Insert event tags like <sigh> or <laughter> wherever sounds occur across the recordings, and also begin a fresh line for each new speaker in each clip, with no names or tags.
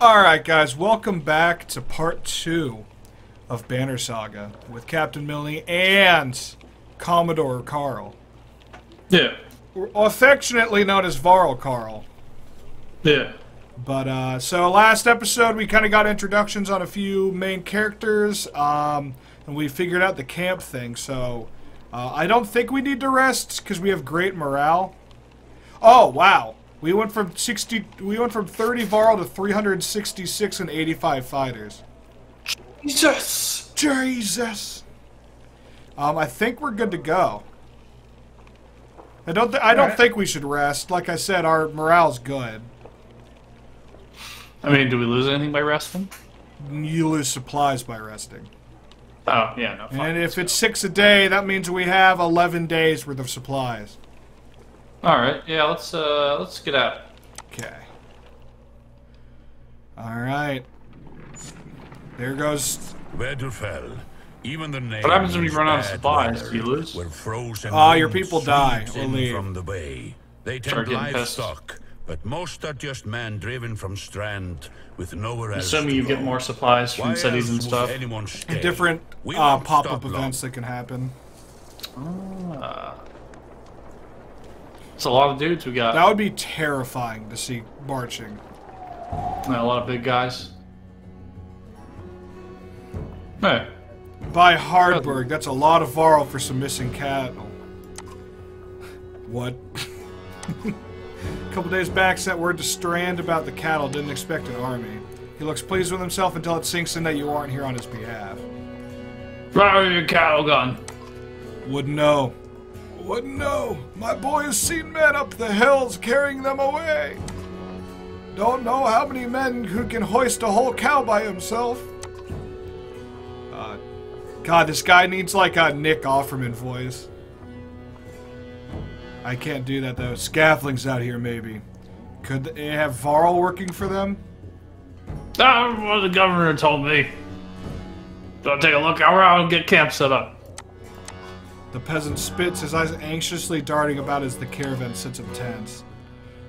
Alright, guys, welcome back to part two of Banner Saga with Captain Milne and Commodore Carl.
Yeah.
Affectionately known as Varl Carl.
Yeah.
But, uh, so last episode we kind of got introductions on a few main characters, um, and we figured out the camp thing, so uh, I don't think we need to rest because we have great morale. Oh, wow. We went from 60, we went from 30 Varl to 366 and 85 fighters.
Jesus!
Jesus. Um, I think we're good to go. I don't. Th I don't
Alright.
think we should rest. Like I said, our morale's good.
I mean, do we lose anything by resting?
You lose supplies by resting.
Oh, yeah, no. fuck,
And if
let's
it's six a day, that means we have 11 days worth of supplies.
Go. Alright, yeah, let's, uh, let's get out.
Okay. All right. There goes.
Winterfell. Even the name
What happens when you run out of supplies?
weather,
Do you lose?
Where frozen
Ah, your people die
sweeps
or
in
leave.
from the bay. They
Start
tend
getting pissed.
livestock, but most are just men driven from Strand with nowhere else
Assuming you
go.
get more supplies from
Why
cities and stuff.
Different
We
uh, pop-up
stop long.
events that can happen.
Ah. It's a lot of dudes we got.
That would be terrifying to see marching.
A lot of big guys. Hey.
By Hardburg, that's a lot of Varl for some missing cattle. What? a <laughs> couple days back, sent word to Strand about the cattle. Didn't expect an army. He looks pleased with himself until it sinks in that you aren't here on his behalf.
Fire your cattle gun.
Wouldn't know. Wouldn't know. My boy has seen men up the hills carrying them away. Don't know how many men who can hoist a whole cow by himself. Uh, God, this guy needs like a Nick Offerman voice. I can't do that though. Scaflings out here, maybe. Could they have Varl working for them?
That's what the governor told me. Go take a look around and get camp set up.
The peasant spits, his eyes anxiously darting about as the caravan sits up tents.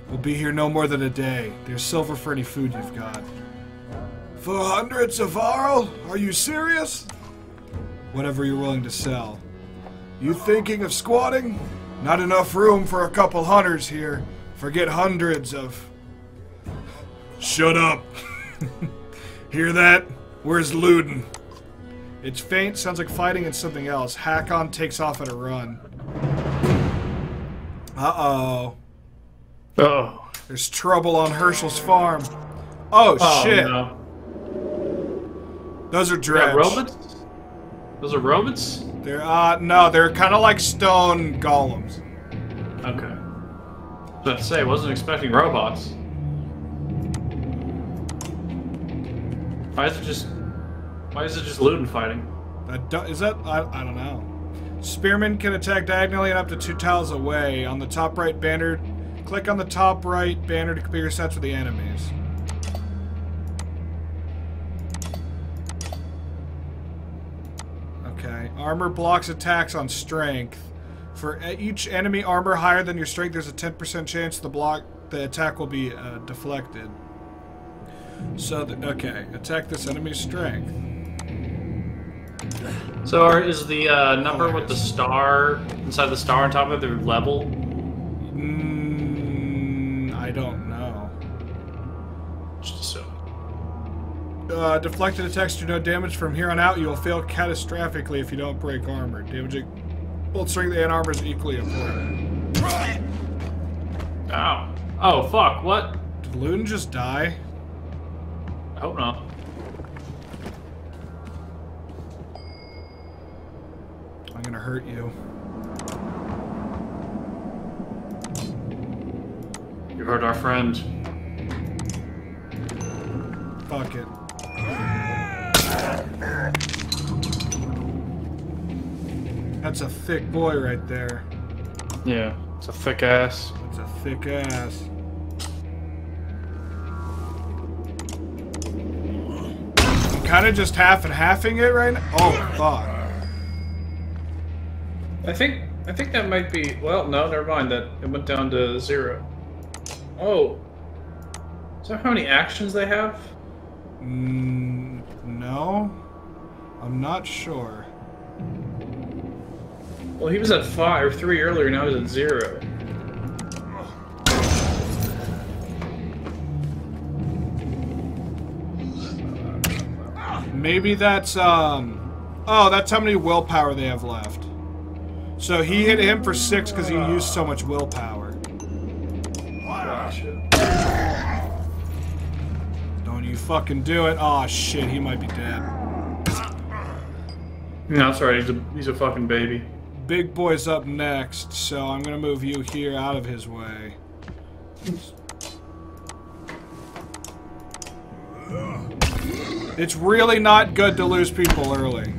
We'll be here no more than a day. There's silver for any food you've got. For hundreds of Varl? Are you serious? Whatever you're willing to sell. You thinking of squatting? Not enough room for a couple hunters here. Forget hundreds of. Shut up. <laughs> Hear that? Where's Ludin? It's faint, sounds like fighting and something else. Hakon takes off at a run. Uh-oh.
Oh.
There's trouble on Herschel's farm. Oh,
Oh,
shit.
no.
Those are dredge.
robots? Those are robots?
They're, uh, no, they're kind of like stone golems.
Okay. I to say, I wasn't expecting robots. Why is it just... Why is it just Ludin fighting?
That do- Is that? I, I don't know. Spearmen can attack diagonally and up to two tiles away. On the top right banner, click on the top right banner to compare your stats with the enemies. Okay. Armor blocks attacks on strength. For each enemy armor higher than your strength, there's a 10% chance the block the attack will be uh, deflected. So, the, okay, attack this enemy's strength.
So are, is the uh, number with the star inside the star on top of their level?
Mm, I don't know.
Just assume.
Uh, deflected attacks do no damage from here on out. You will fail catastrophically if you don't break armor. Damaging both strength and armor is equally important.
Ow. Oh, fuck, what?
Did Ludin just die?
I hope not.
Hurt you.
You heard our friend.
Fuck it. That's a thick boy right there.
Yeah. It's a thick ass.
It's a thick ass. I'm kind of just half and halving it right now. Oh, fuck.
I think I think that might be well no, never mind that it went down to zero. Oh. Is that how many actions they have?
Mm, no. I'm not sure.
Well, he was at five or three earlier. Now he's at zero.
Maybe that's, um... Oh, that's how many willpower they have left. So he hit him for six because he used so much willpower.
Gotcha.
Don't you fucking do it. Oh shit, he might be dead.
No, that's right. He's a he's a fucking baby.
Big boy's up next, so I'm gonna move you here out of his way. It's really not good to lose people early.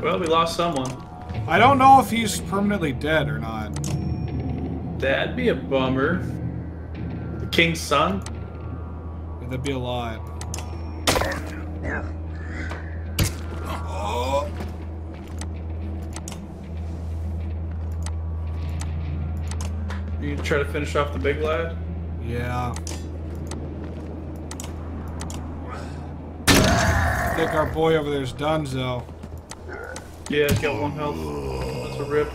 Well, we lost someone.
I don't know if he's permanently dead or not.
That'd be a bummer. The king's son.
That'd be a lot. Oh.
You try to finish off the big lad.
Yeah. I think our boy over there's done, though.
Yeah, it's got one health. That's a rip.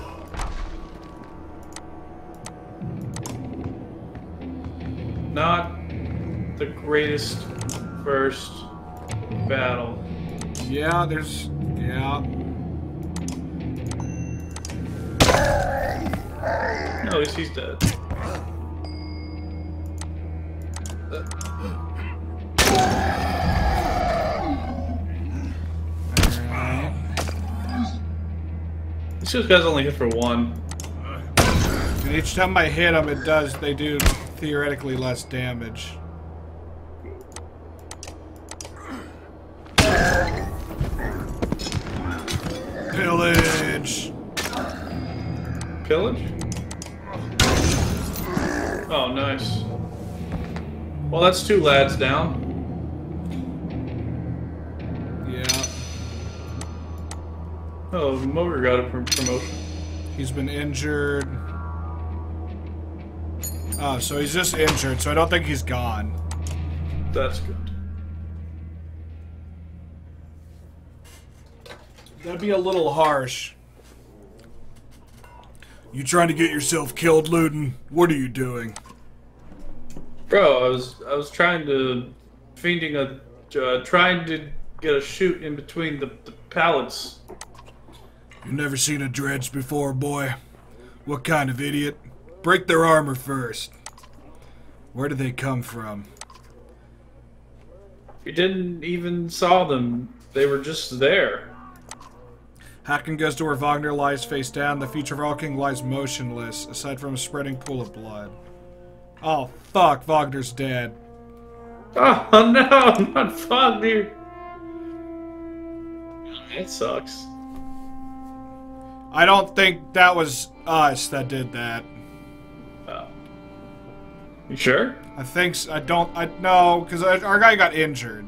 Not the greatest first battle.
Yeah, there's. Yeah.
At least he's dead. These two guys only hit for one.
And each time I hit them, it does. They do theoretically less damage. Pillage.
Pillage? Oh, nice. Well, that's two lads down. Oh, Motor got a pr- promotion.
He's been injured. Oh, so he's just injured, so I don't think he's gone.
That's good.
That'd be a little harsh. You trying to get yourself killed, Ludin? What are you doing?
Bro, I was I was trying to fiending a uh, trying to get a shoot in between the, the pallets.
You never seen a dredge before, boy? What kind of idiot? Break their armor first. Where do they come from?
You didn't even saw them. They were just there.
Hakon goes to where Vognir lies face down. The future Valking lies motionless, aside from a spreading pool of blood. Oh, fuck. Vognir's dead.
Oh <laughs> no, not dude. That sucks.
I don't think that was us that did that.
Oh. You sure?
I think I don't. I no, because our guy got injured.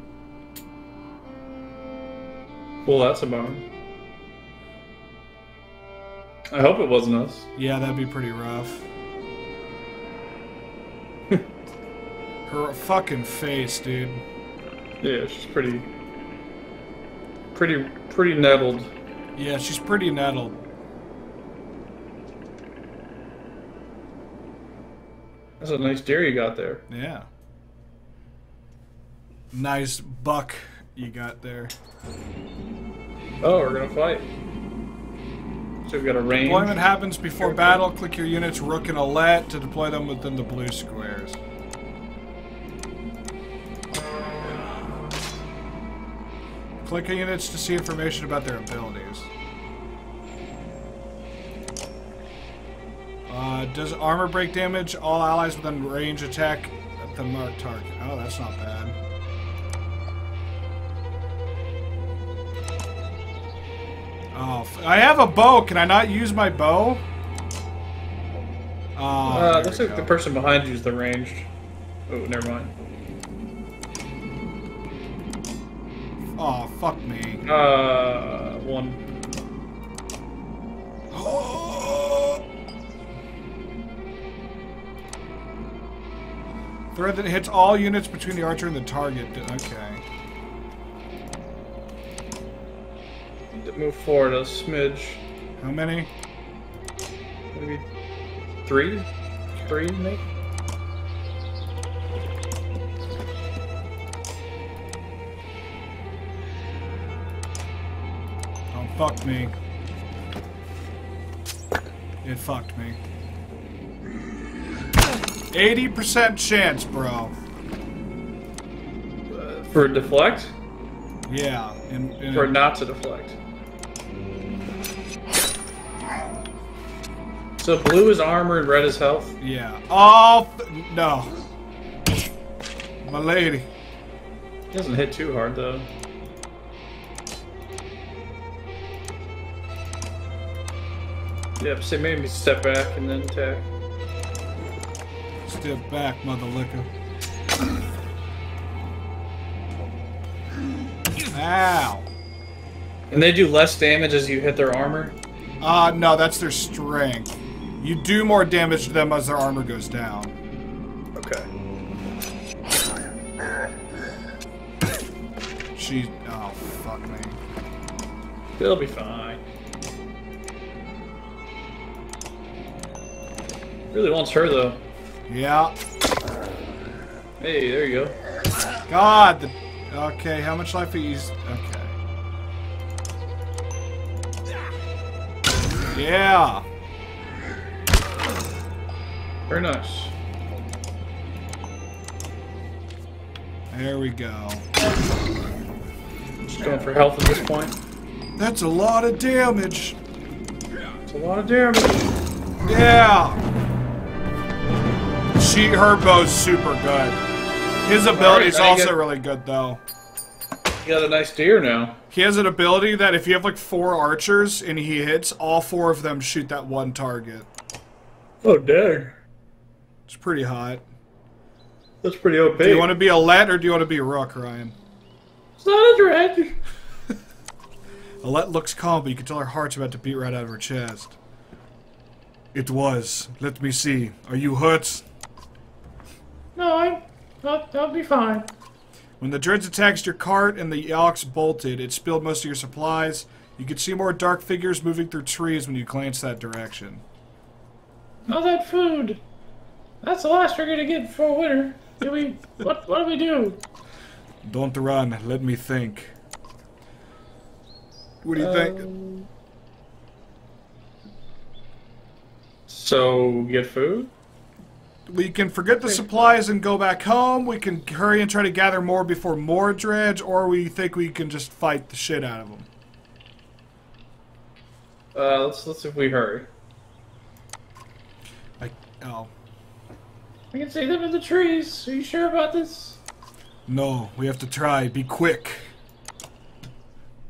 Well, that's a bummer. I hope it wasn't us.
Yeah, that'd be pretty rough. <laughs> Her fucking face, dude.
Yeah, she's pretty, pretty, pretty nettled.
Yeah, she's pretty nettled.
That's a nice deer you got there.
Yeah. Nice buck you got there.
Oh, we're gonna fight. So we've got a range.
Deployment happens before battle. Click your units Rook and Alette to deploy them within the blue squares. Click units to see information about their abilities. Uh, does armor break damage? All allies within range attack at the marked target. Oh, that's not bad. Oh, f- I have a bow. Can I not use my bow? Oh,
Uh, looks like the person behind you is the ranged. Oh, never mind.
Oh, fuck me.
Uh, one.
Thread that hits all units between the archer and the target. Okay.
Move forward a smidge.
How many?
Maybe three? Three, maybe?
Don't fuck me. It fucked me. 80% chance, bro.
For deflect?
Yeah. In, in
For not to deflect. So blue is armor and red is health?
yeah. Oh, no. My lady.
He doesn't hit too hard though. Yep, so maybe step back and then attack.
Step back, mother liquor. Ow.
And they do less damage as you hit their armor?
Uh, no, that's their strength. You do more damage to them as their armor goes down.
Okay.
She. Oh, fuck me.
They'll be fine. Really wants her though.
Yeah.
Hey, there you go.
God. The, okay, how much life are you? Okay. Yeah.
Very nice.
There we go.
Just going for health at this point.
That's a lot of damage.
It's a lot of damage.
Yeah. She, her bow's super good. His ability's
now you
also
get-
really good though.
You got a nice deer now.
He has an ability that if you have like four archers and he hits, all four of them shoot that one target.
Oh, dang.
It's pretty hot.
That's pretty OP.
Do you want to be a let or do you want to be a rook, Ryan?
It's not <laughs> a dread.
Alette looks calm, but you can tell her heart's about to beat right out of her chest. It was. Let me see. Are you hurt?
No, I. I'll, I'll be fine.
When the dreads attacked your cart and the ox bolted, it spilled most of your supplies. You could see more dark figures moving through trees when you glanced that direction.
All that food. That's the last we're gonna get for winter. Do we? What? What do we do?
Don't run. Let me think. What do you think?
Um, So get food.
We can forget the supplies and go back home. We can hurry and try to gather more before more dredge, or we think we can just fight the shit out of them.
Uh, let's let's see if we hurry.
Like, oh.
I can see them in the trees. Are you sure about this?
No, we have to try. Be quick.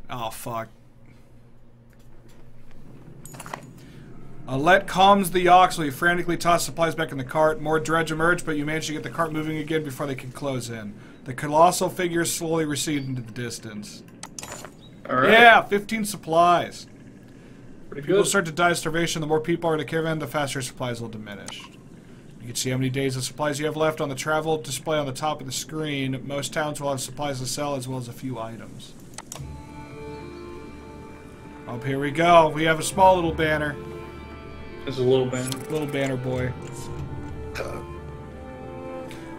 Oh, fuck. Uh, Alette calms the ox while you frantically toss supplies back in the cart. More dredge emerge, but you manage to get the cart moving again before they can close in. The colossal figures slowly recede into the distance.
All right.
Yeah, 15 supplies.
Pretty
People
good.
start to die of starvation. The more people are in a caravan, the faster supplies will diminish. You can see how many days of supplies you have left on the travel display on the top of the screen. Most towns will have supplies to sell as well as a few items. Up here we go. We have a small little banner.
There's a little bit.
Little banner boy.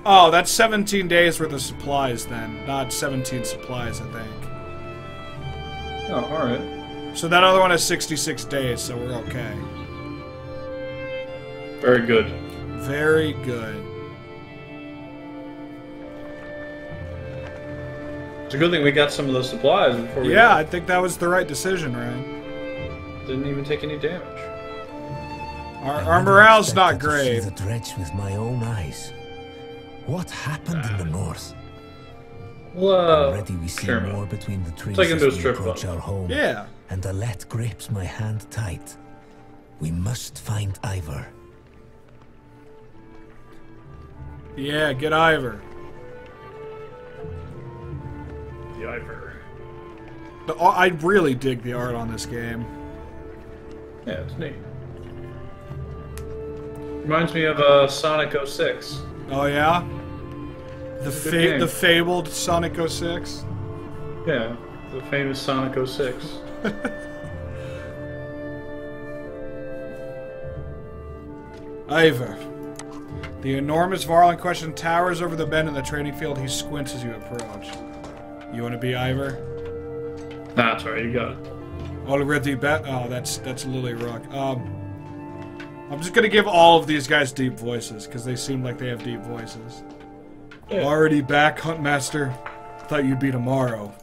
Oh, that's 17 days worth of supplies then. Not 17 supplies, I think.
Oh, all right.
So that other one is 66 days, so we're okay.
Very good.
Very good.
It's a good thing we got some of those supplies before we
Yeah, I think that was the right decision, Ryan.
didn't even take any damage.
Our,
I
our
never
morale's not
to
great.
See the dredge with my own eyes. What happened in the north?
Well, uh,
Already we see
sure, man.
more between the trees
Take him
as we approach
club.
our home.
Yeah.
And Alette grips my hand tight. We must find Iver.
Yeah, get Iver.
The Iver.
The, I really dig the art on this game.
Yeah, it's neat. Reminds me of uh, Sonic 06.
Oh, yeah? The fa- the fabled Sonic 06.
Yeah, the famous Sonic 06. <laughs>
Iver. The enormous Varl in question towers over the bend in the training field. He squints as you approach. You want to be Iver?
Nah, that's right, you got it.
Already bet. Oh, that's that's Lily Rock. Um, I'm just gonna give all of these guys deep voices because they seem like they have deep voices.
Yeah.
Already back, Huntmaster. Thought you'd be tomorrow.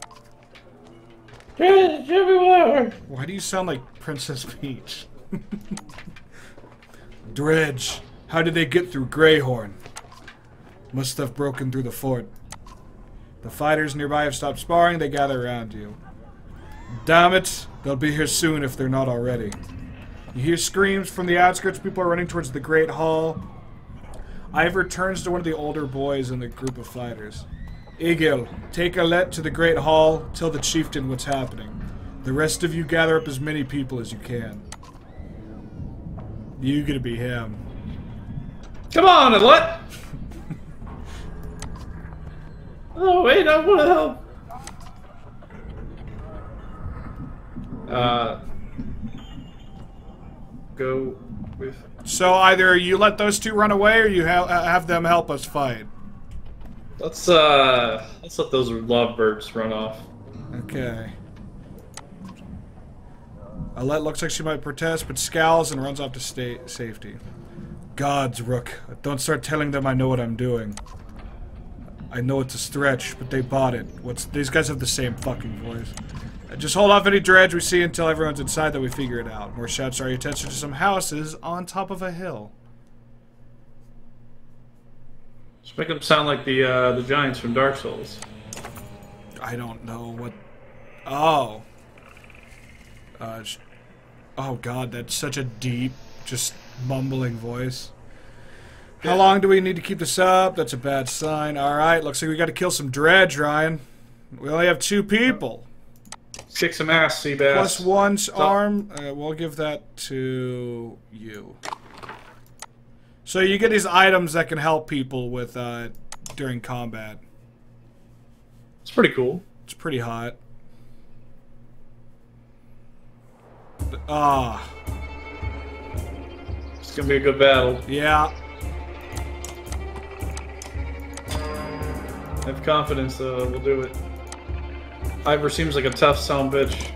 Why do you sound like Princess Peach? <laughs> Dredge, how did they get through Greyhorn? Must have broken through the fort. The fighters nearby have stopped sparring, they gather around you. Damn it, they'll be here soon if they're not already. You hear screams from the outskirts, people are running towards the Great Hall. Iver turns to one of the older boys in the group of fighters. Egil, take Alette to the Great Hall, tell the chieftain what's happening. The rest of you gather up as many people as you can. You gonna be him.
Come on, Alette! <laughs> oh, wait, I want to help. Uh, go with.
So either you let those two run away, or you ha- have them help us fight.
Let's uh, let's let those lovebirds run off.
Okay. Alette looks like she might protest, but scowls and runs off to sta safety. Gods, Rook. Don't start telling them I know what I'm doing. I know it's a stretch, but they bought it. What's these guys have the same fucking voice. Just hold off any dredge we see until everyone's inside that we figure it out. More shouts draw your attention to some houses on top of a hill.
Just make them sound like the uh, the giants from Dark Souls.
I don't know what. Oh. Uh. sh- Oh God, that's such a deep, just mumbling voice. How long do we need to keep this up? That's a bad sign. All right, looks like we got to kill some dredge, Ryan. We only have two people.
Kick some ass, Seabass.
Plus one's arm. Uh, we'll give that to you. So you get these items that can help people with uh, during combat.
It's pretty cool.
It's pretty hot. Ah,
It's gonna be a good battle.
yeah.
I have confidence uh, we'll do it. Iver seems like a tough a bitch.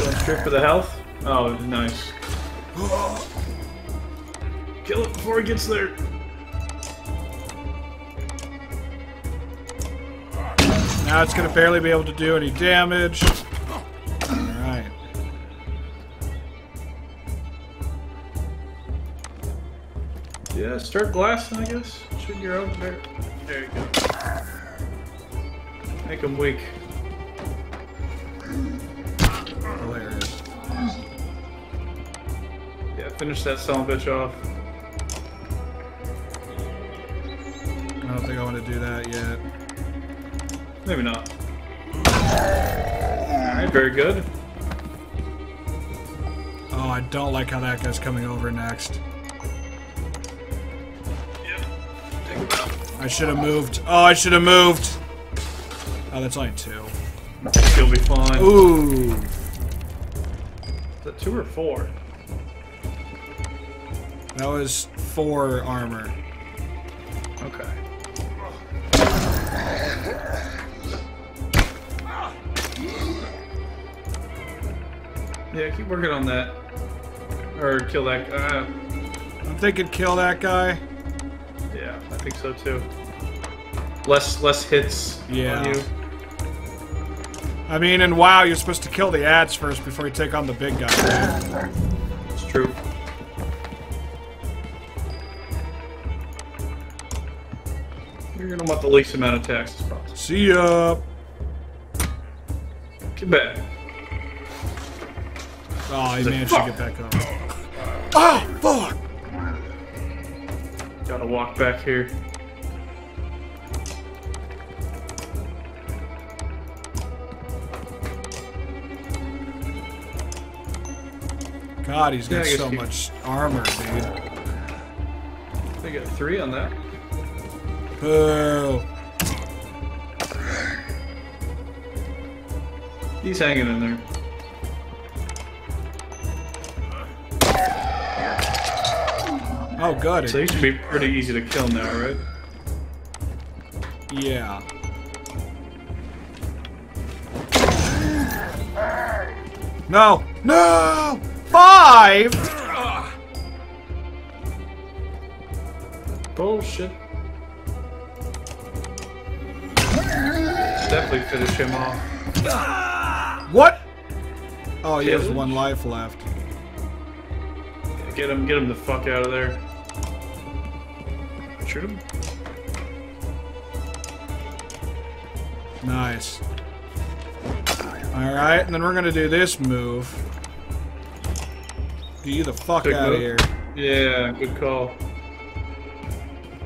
Going straight for the health? Oh, nice. Kill it before he gets there.
Now it's gonna barely be able to do any damage.
Yeah, start blasting, I guess. Shoot your own there. There you go. Make him weak.
Hilarious.
Yeah, finish that son bitch off.
I don't think I want to do that yet.
Maybe not. Alright, very good.
Oh, I don't like how that guy's coming over next. I should have moved. Oh, I should have moved. Oh, that's only two.
He'll be fine.
Ooh.
Is that two or four?
That was four armor.
Okay. Yeah, keep working on that. Or kill that. Uh,
I'm thinking kill that guy.
yeah, I think so too. Less less hits
Yeah.
on you.
I mean, and WoW, you're supposed to kill the ads first before you take on the big guy.
It's true. You're gonna want the least amount of as possible.
See ya.
Get back.
Oh, he managed to get back up. Oh, fuck!
Gotta walk back here.
God, he's got so
you-
much armor, dude.
I got three on that.
Boo.
He's hanging in there.
Oh, good.
So he should be pretty easy to kill now, right?
Yeah. No! No! Five!
Bullshit. Definitely finish him off.
What? Oh, he has one life left.
Get him, get him the fuck out of there. Shoot him.
Nice. Alright, and then we're gonna do this move. You the fuck
Big
out of here.
Yeah, good call.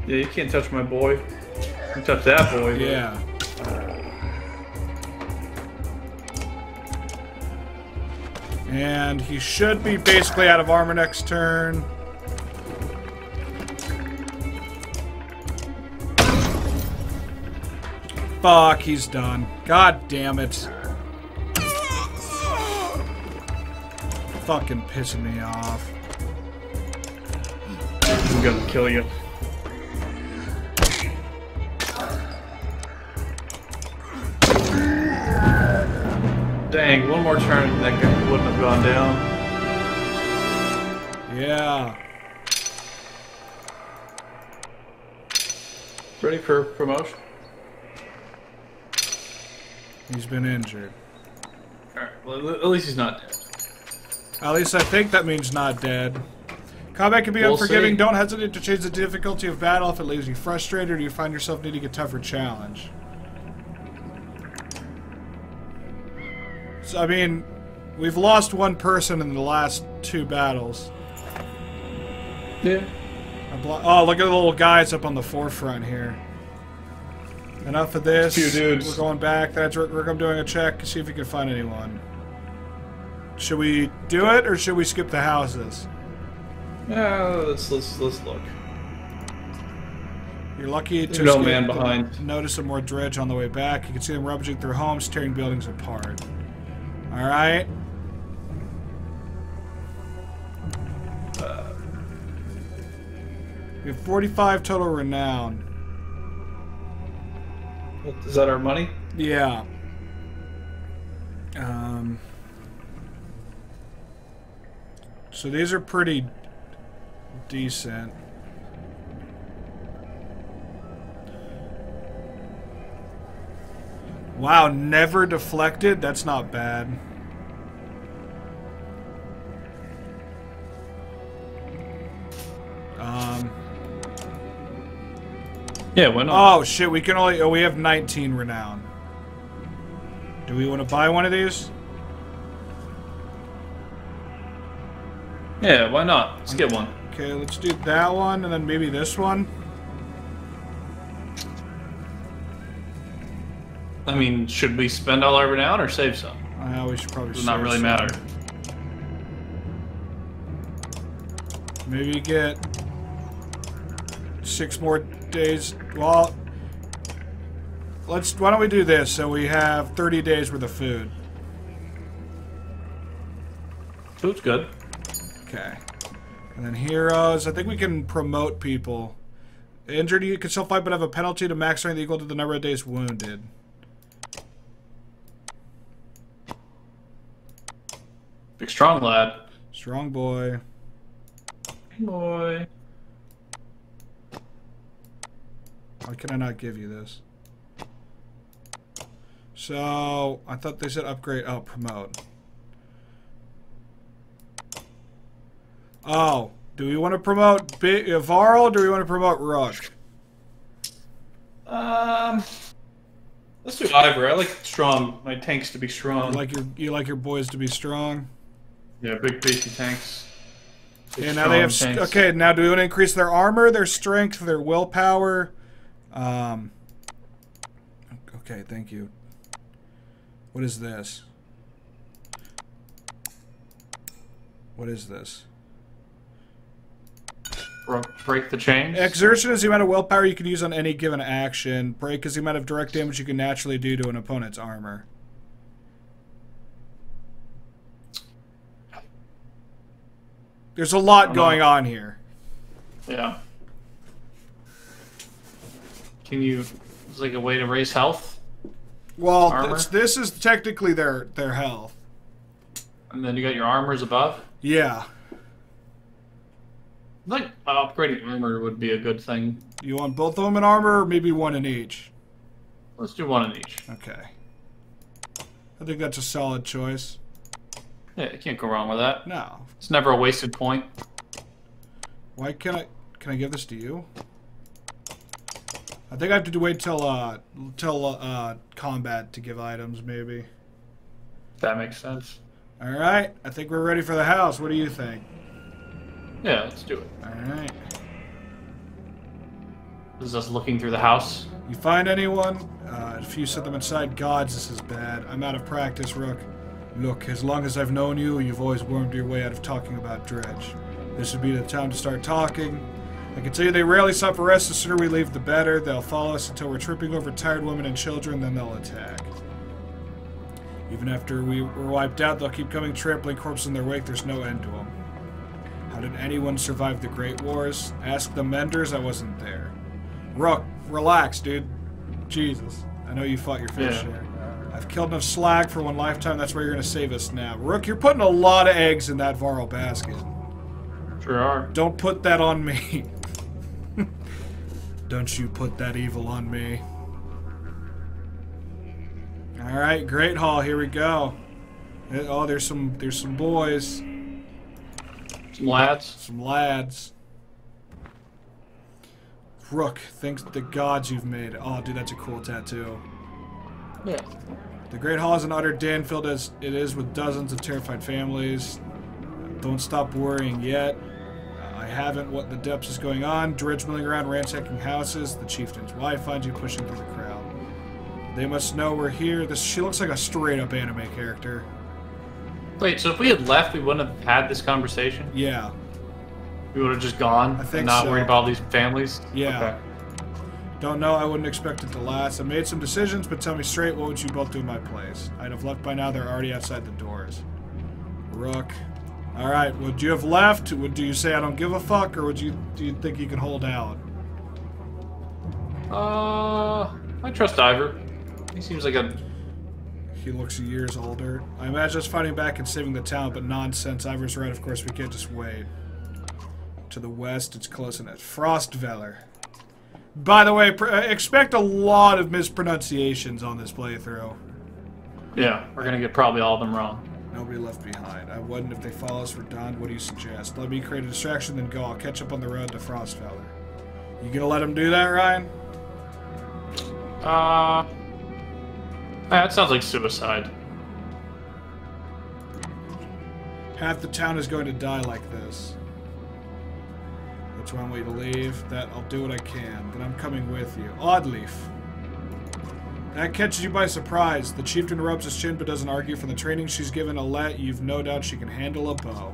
Yeah, you can't touch my boy. You can touch that boy. but-
Yeah. And he should be basically out of armor next turn. Fuck, he's done. God damn it. Fucking pissing me off.
I'm gonna kill you. Dang, one more turn and that guy wouldn't have gone down.
Yeah.
Ready for promotion?
He's been injured.
Alright, well, at least he's not dead.
At least I think that means not dead. Combat can be
We'll
unforgiving.
see.
Don't hesitate to change the difficulty of battle if it leaves you frustrated or you find yourself needing a tougher challenge. So, I mean, we've lost one person in the last two battles.
Yeah.
Oh, look at the little guys up on the forefront here. Enough of this.
Few dudes.
We're going back. That's. Rick, I'm doing a check. See if we can find anyone. Should we do it or should we skip the houses?
Yeah, let's let's let's look.
You're lucky to
no man behind.
Notice some more dredge on the way back. You can see them rummaging through homes, tearing buildings apart. All right. We have 45 total renown.
Is that our money?
Yeah. Um. So these are pretty decent. Wow, never deflected? That's not bad. Um.
Yeah, why not?
Oh shit, we can only oh we have 19 renown. Do we want to buy one of these?
Yeah, why not? Let's get one.
Okay, let's do that one and then maybe this one.
I mean, should we spend all our renown or save some?
Uh, I always should probably
Does not really
some.
matter.
Maybe get six more days. Well, let's. Why don't we do this? So we have 30 days worth of food.
Food's good.
Okay. And then heroes. I think we can promote people. Injured, you can still fight, but have a penalty to max strength equal to the number of days wounded.
Big strong lad.
Strong boy.
Boy.
Why can I not give you this? So, I thought they said upgrade. Oh, promote. Oh, do we want to promote Bi- uh, Varl or do we want to promote Rook?
Um, let's do Iver. I like strong. My tanks to be strong.
You like your you like your boys to be strong?
yeah, big beefy tanks. Big,
Yeah, now they have.
tanks.
okay, now do we want to increase their armor, their strength, their willpower? Um. Okay, thank you. What is this? What is this?
Break the chains.
Exertion is the amount of willpower you can use on any given action. Break is the amount of direct damage you can naturally do to an opponent's armor. There's a lot going on here.
Yeah. Can you? It's like a way to raise health,
Well, this, this is technically their their health.
and then you got your armors above.
Yeah.
I think upgrading armor would be a good thing.
You want both of them in armor, or maybe one in each?
Let's do one in each.
Okay. I think that's a solid choice.
Yeah, you can't go wrong with that.
No.
It's never a wasted point.
Why can't I? Can I give this to you? I think I have to wait till uh till uh combat to give items, maybe.
That makes sense.
All right. I think we're ready for the house. What do you think?
Yeah, let's do it.
All right.
This is us looking through the house.
You find anyone? Uh, if you set them inside gods, this is bad. I'm out of practice, Rook. Look, as long as I've known you, you've always wormed your way out of talking about Dredge. This would be the time to start talking. I can tell you they rarely stop for rest. The sooner we leave, the better. They'll follow us until we're tripping over tired women and children, then they'll attack. Even after we were wiped out, they'll keep coming, trampling corpses in their wake. There's no end to them. How did anyone survive the Great Wars? Ask the Menders. I wasn't there. Rook, relax, dude. Jesus. I know you fought your fish
Yeah.
share. I've killed enough slag for one lifetime. That's why you're going to save us now. Rook, you're putting a lot of eggs in that Varl basket.
Sure are.
Don't put that on me. <laughs> Don't you put that evil on me. Alright, Great Hall, here we go. Uh, Oh, there's some there's some boys,
Some lads.
some lads. Rook, thanks to the gods you've made. Oh, dude, that's a cool tattoo.
Yeah.
The Great Hall is an utter den filled as it is with dozens of terrified families. Don't stop worrying yet. I haven't what the depths is going on. Dredge milling around, ransacking houses. The chieftain's wife finds you pushing through the crowd. They must know we're here. This she looks like a straight up anime character.
Wait, so if we had left, we wouldn't have had this conversation.
Yeah.
We would have just gone
I think
and not
so.
worried about all these families.
Yeah.
Okay.
Don't know, I wouldn't expect it to last. I made some decisions, but tell me straight, what would you both do in my place? I'd have left by now, they're already outside the doors. Rook. Alright, would you have left? Would do you say I don't give a fuck, or would you do you think you can hold out?
Uh, I trust Iver. He seems like a.
He looks years older. I imagine us fighting back and saving the town, but nonsense. Iver's right, of course, we can't just wait. To the west, it's close enough. Frostvellr. By the way, pr- uh, expect a lot of mispronunciations on this playthrough.
Yeah, we're gonna get probably all of them wrong.
Nobody left behind. I wouldn't if they follow us for Don. What do you suggest? Let me create a distraction, then go. I'll catch up on the road to Frostvellr. You gonna let him do that, Ryan?
Uh, Uh, that sounds like suicide.
Half the town is going to die like this. That's why I want you to leave. That I'll do what I can. Then I'm coming with you. Oddleif. That catches you by surprise. The chieftain rubs his chin but doesn't argue. From the training she's given Alette, you've no doubt she can handle a bow.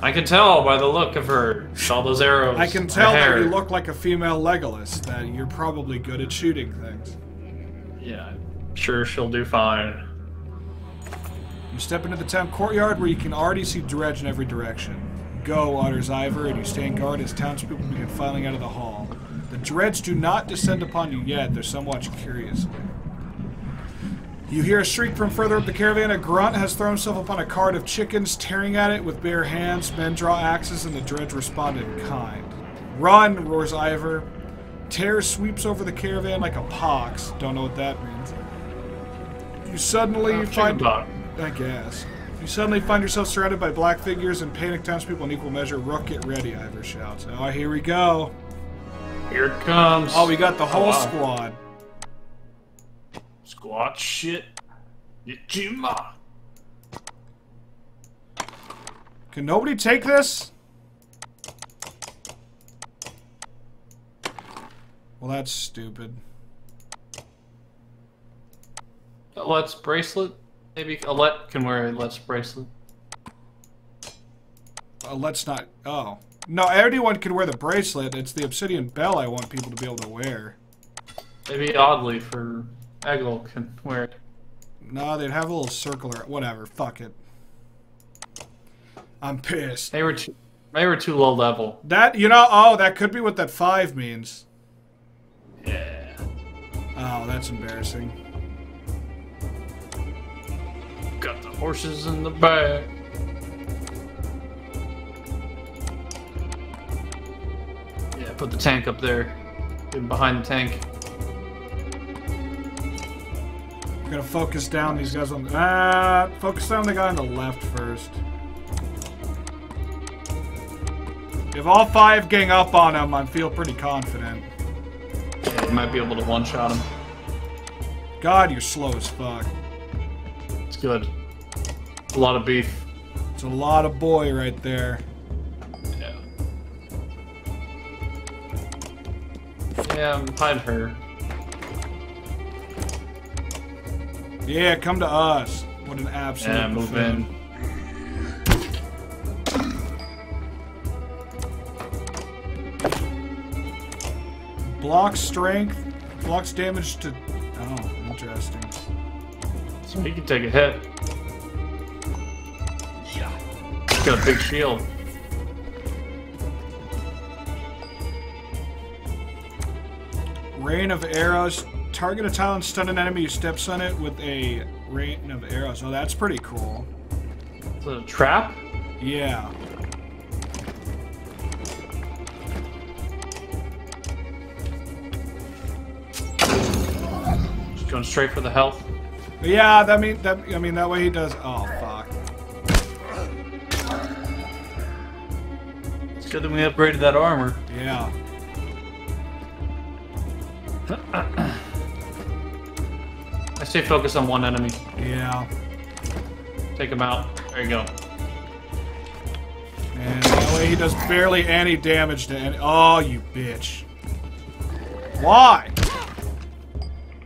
I can tell by the look of her. All those arrows.
I can tell that you look like a female Legolas, that you're probably good at shooting things.
Yeah, I'm sure she'll do fine.
You step into the town courtyard where you can already see dredge in every direction. Go, utters Iver, and you stand guard as townspeople begin filing out of the hall. The dredge do not descend upon you yet, they're somewhat curiously. You hear a shriek from further up the caravan. A grunt has thrown himself upon a cart of chickens, tearing at it with bare hands. Men draw axes, and the dredge respond in kind. Run, roars Iver. Terror sweeps over the caravan like a pox. Don't know what that means. You suddenly
Uh,
find.
dog.
I guess. You suddenly find yourself surrounded by black figures and panicked townspeople in equal measure. Rook, get ready, Iver shouts. Oh, here we go.
Here it comes.
Oh, we got the whole
wow.
squad.
Squat shit. Yachima.
Can nobody take this? Well, that's stupid.
Let's bracelet. Maybe Alette can wear a Let's bracelet.
Uh, let's not. Oh. No, everyone can wear the bracelet. It's the obsidian bell I want people to be able to wear.
Maybe oddly for Egil can wear it.
No, they'd have a little circular. Whatever. Fuck it. I'm pissed.
They were too, they were too low level.
That, you know, oh, that could be what that five means.
Yeah.
Oh, that's embarrassing.
Got the horses in the back. Yeah, put the tank up there. Get behind the tank.
We're gonna focus down these guys on. Ah, focus down the guy on the left first. If all five gang up on him, I feel pretty confident.
Yeah, you might be able to one-shot him.
God, you're slow as fuck.
Good. A lot of beef.
It's a lot of boy right there.
Yeah. Yeah, hide her.
Yeah, come to us. What an absolute.
Yeah, move in.
Block strength, blocks damage to. Oh, interesting.
So he can take a hit. He's got a big shield.
Rain of arrows. Target a tile and stun an enemy who steps on it with a rain of arrows. Oh, that's pretty cool.
Is it a trap?
Yeah.
Just going straight for the health.
Yeah, that mean that I mean that way he does. Oh fuck.
It's good that we upgraded that armor.
Yeah.
I stay focused on one enemy.
Yeah.
Take him out. There you go.
And that way he does barely any damage to any. Oh, you bitch. Why?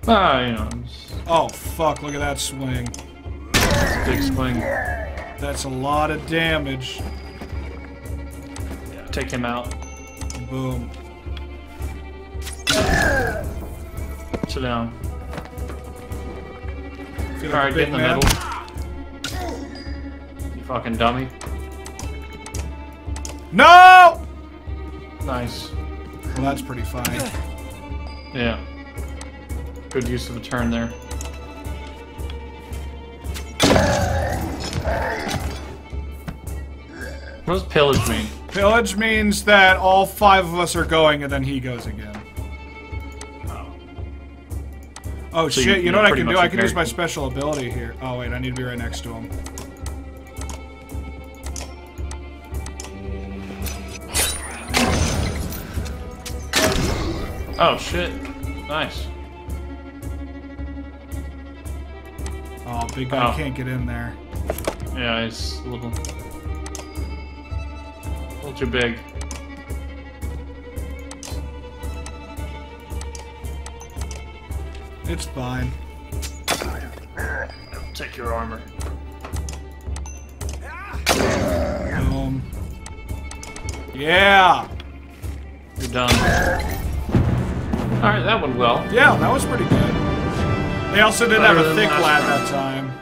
Ah, you know,
Oh fuck! Look at that swing.
a big swing.
That's a lot of damage.
Yeah, take him out.
Boom.
Sit down. Alright, get in the
man.
middle. You fucking dummy.
No!
Nice.
Well, that's pretty fine.
Yeah. Good use of a turn there. What does pillage mean?
Pillage means that all five of us are going and then he goes again. Oh,
oh So
shit, you,
you
know what I can do? I can use my special ability here. Oh wait, I need to be right next to him.
Oh shit. Nice.
Oh, big guy
Oh.
can't get in there.
Yeah, it's a little. A little too big.
It's fine.
Take your armor.
Boom. Yeah!
You're done. Alright, that went well.
Yeah, that was pretty good. They also didn't
Better
have a thick lad that time.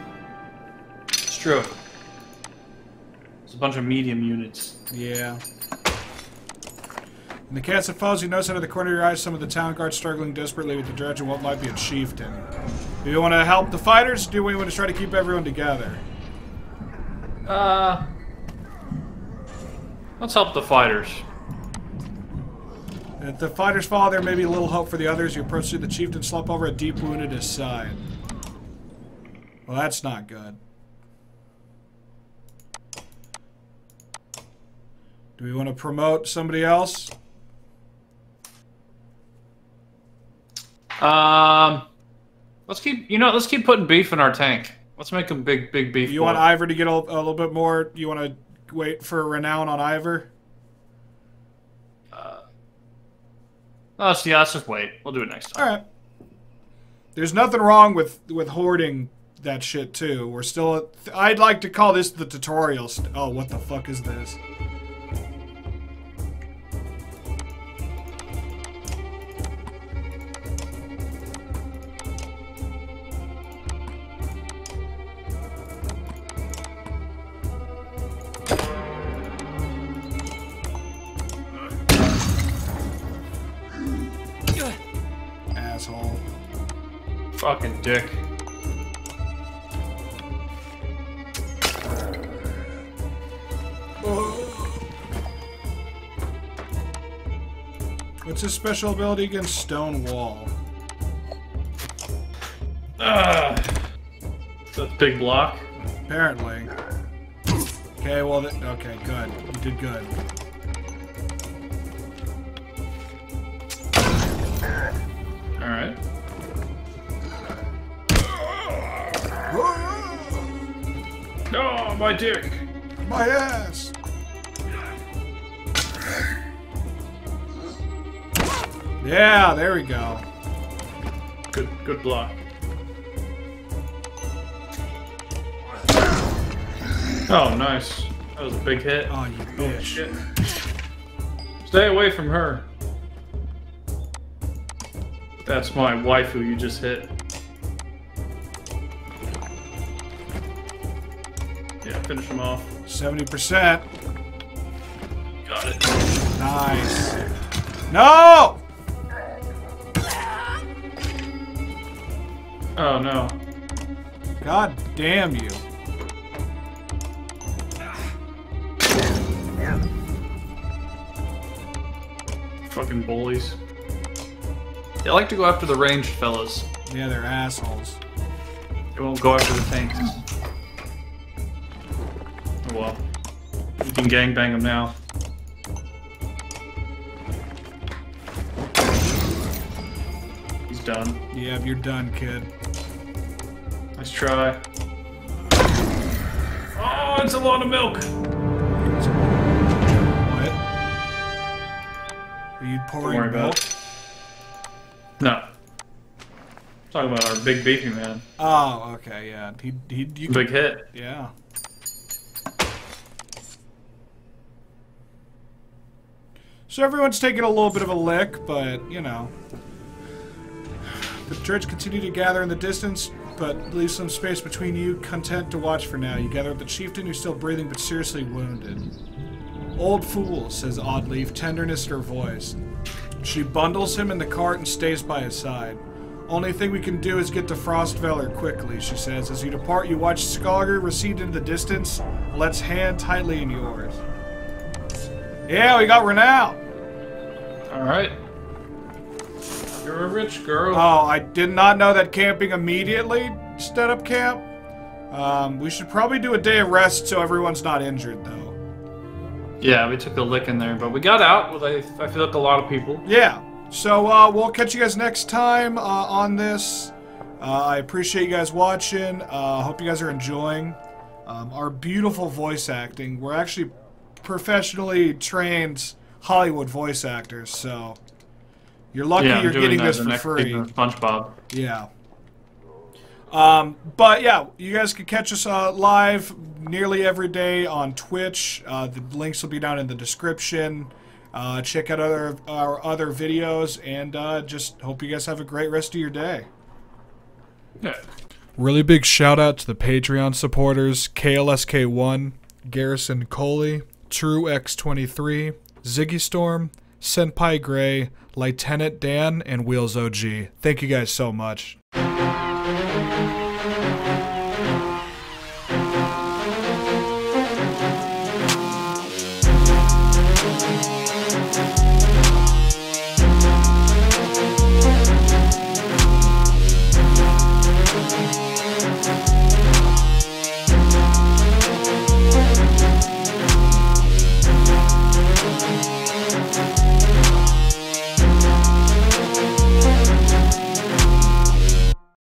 It's true. A bunch of medium units.
Yeah. In the cast of foes, you notice out of the corner of your eyes some of the town guards struggling desperately with the dredge of what might be a chieftain. Do you want to help the fighters, or do we want to try to keep everyone together?
Uh. Let's help the fighters.
If the fighters fall, there may be a little hope for the others. You approach to the chieftain, slump over a deep wound at his side. Well, that's not good. Do we want to promote somebody else?
Um. Let's keep. You know, let's keep putting beef in our tank. Let's make him big, big beef.
You
boy.
want Iver to get a, a little bit more? You want to wait for renown on Iver?
No, let's, yeah, let's just wait. We'll do it next time.
All right. There's nothing wrong with with hoarding that shit too. We're still. I'd like to call this the tutorial. St- oh, what the fuck is this?
Dick.
What's his special ability against Stone Wall?
Ah. That's big block.
Apparently. Okay, well, th okay, good. You did good.
Alright. No, my dick.
My ass! Yeah, there we go.
Good, good block. Oh, nice. That was a big hit.
Oh, you
Oh,
bitch.
shit. Stay away from her. That's my waifu you just hit. Finish him off.
70%.
Got it.
Nice. No!
Oh no.
God damn you.
Fucking bullies. They like to go after the ranged fellas.
Yeah, they're assholes.
They won't go after the tanks. Well. We can gangbang them now. He's done.
Yeah, you're done, kid.
Nice try. Oh, it's a lot of milk!
What? Are you pouring milk?
about. No. Talking about our big beefy man.
Oh, okay, yeah. He, he, you
Big hit.
Yeah. So everyone's taking a little bit of a lick, but, you know. The church continue to gather in the distance, but leave some space between you, content to watch for now. You gather up the chieftain who's still breathing but seriously wounded. Old fool, says Oddleif, tenderness in her voice. She bundles him in the cart and stays by his side. Only thing we can do is get to Frostvellr quickly, she says. As you depart, you watch Skogr recede into the distance, let's hand tightly in yours. Yeah, we got renown.
Alright. You're a rich girl.
Oh, I did not know that camping immediately set up camp. Um, we should probably do a day of rest so everyone's not injured, though.
Yeah, we took a lick in there, but we got out with, I, I feel like, a lot of people.
Yeah. So uh, we'll catch you guys next time uh, on this. Uh, I appreciate you guys watching. Uh, hope you guys are enjoying um, our beautiful voice acting. We're actually professionally trained Hollywood voice actors, so you're lucky
yeah,
you're
doing
getting this
the
for
next
free.
season SpongeBob.
Yeah. Um, but yeah, you guys can catch us uh, live nearly every day on Twitch. Uh, the links will be down in the description. Uh, check out other our other videos, and uh, just hope you guys have a great rest of your day.
Yeah.
Really big shout out to the Patreon supporters KLSK1, Garrison Coley, True X23, Ziggy Storm, Senpai Gray, Lieutenant Dan, and Wheels OG. Thank you guys so much.